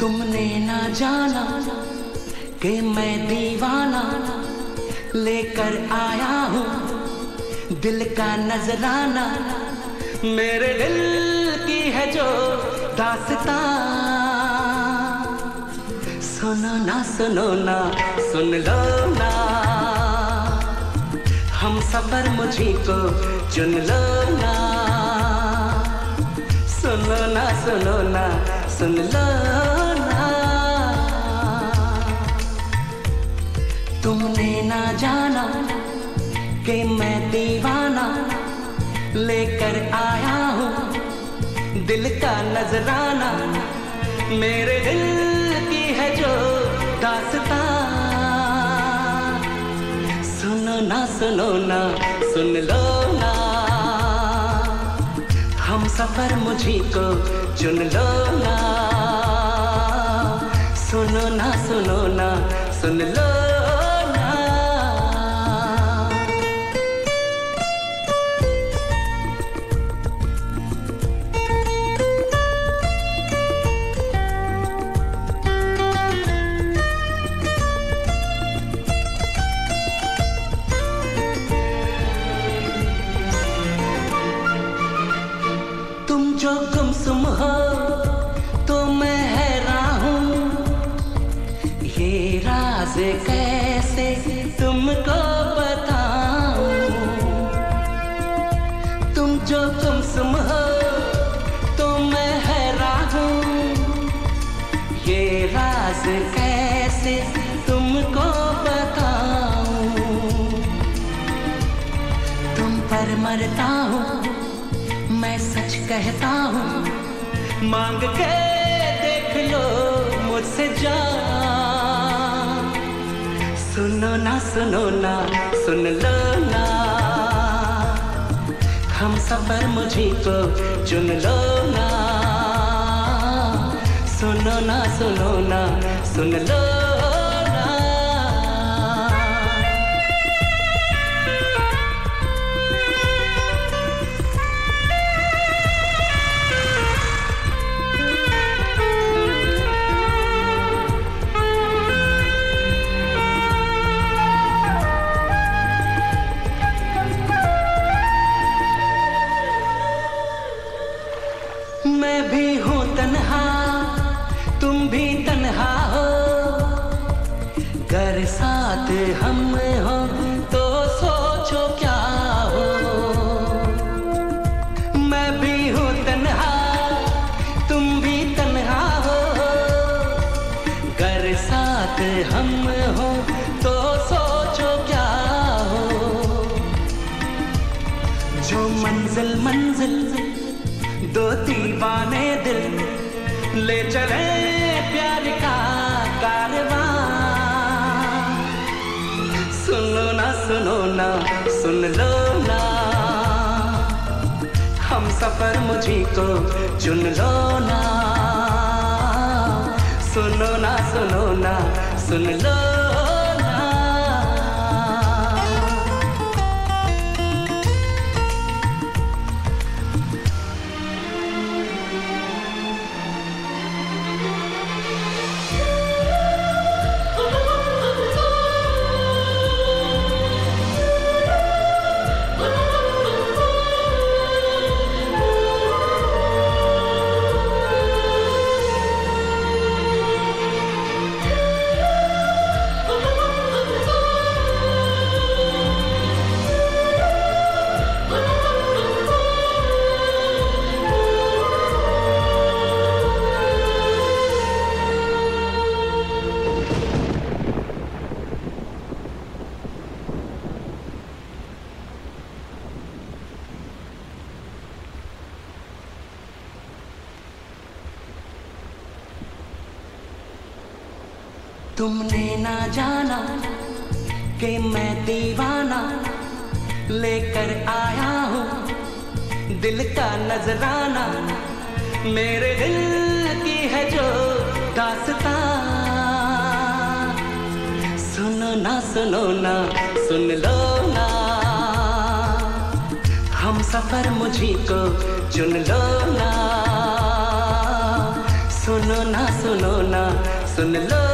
तुमने ना जाना कि मैं दीवाना लेकर आया हूँ। दिल का नजराना मेरे दिल की है जो दासता। सुनो ना सुनो ना, सुन लो ना। हम सफ़र मुझी को चुन लो ना। सुनो ना सुनो ना, सुन लो ना तुमने ना जाना कि मैं दीवाना लेकर आया हूँ। दिल का नजराना मेरे दिल की है जो दासता। सुनो ना सुनो ना, सुन लो ना। हम सफ़र मुझी को चुन लो ना। सुनो ना सुनो ना, सुन लो तुम जो गुमसुम हो तो मैं हैरान हूँ। ये राज कैसे तुमको बताऊँ तुम जो गुमसुम हो तो मैं हैरान हूँ। ये राज कैसे तुमको बताऊँ तुम पर मरता हूँ। मैं सच कहता हूँ, मांग के देख लो मुझसे जा सुनो ना सुनो ना, सुन लो ना। हम सफ़र मुझी को चुन लो ना। सुनो ना सुनो ना, सुन लो। मैं भी हूँ तन्हा, तुम भी तन्हा हो। घर साथ हम हो तो सोचो क्या हो। मैं भी हूँ तन्हा, तुम भी तन्हा हो। घर साथ हम हो तो सोचो क्या हो। जो मंजिल मंजिल दो दीवाने दिल ले चले प्यार का कारवां। सुनो ना सुनो ना, सुन लो ना। हम सफ़र मुझी को चुन लो ना। सुनो ना सुनो ना, सुन लो तुमने ना जाना कि मैं दीवाना लेकर आया हूँ दिल का नजराना। मेरे दिल की है जो दासता। सुनो ना सुनो ना, सुन लो ना। हम सफ़र मुझी को चुन लो ना। सुनो ना सुनो ना, सुन लो